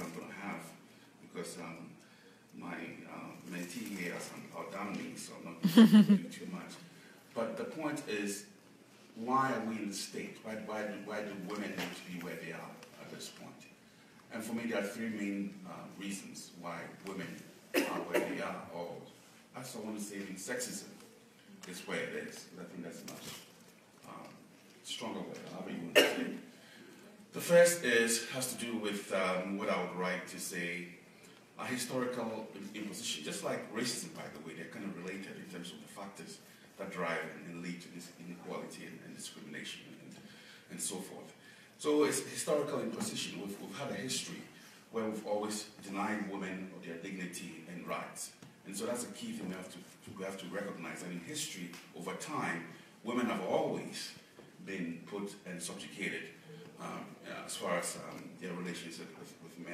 I'm going to have because um, my uh, mentee here has outdone me, so I'm not going to do too much. But the point is, why are we in the state? Why, why, do, why do women need to be where they are at this point? And for me, there are three main uh, reasons why women are where they are, or as I want to say, sexism is where it is. I think that's much um, stronger word, however you want to say. The first is has to do with um, what I would write to say a historical imposition, just like racism, by the way, they're kind of related in terms of the factors that drive and lead to this inequality and, and discrimination and, and so forth. So it's historical imposition. We've, we've had a history where we've always denied women of their dignity and rights. And so that's a key thing we have to, we have to recognize. And in history, over time, women have always been put and subjugated um, as far as um, their relationship with, with men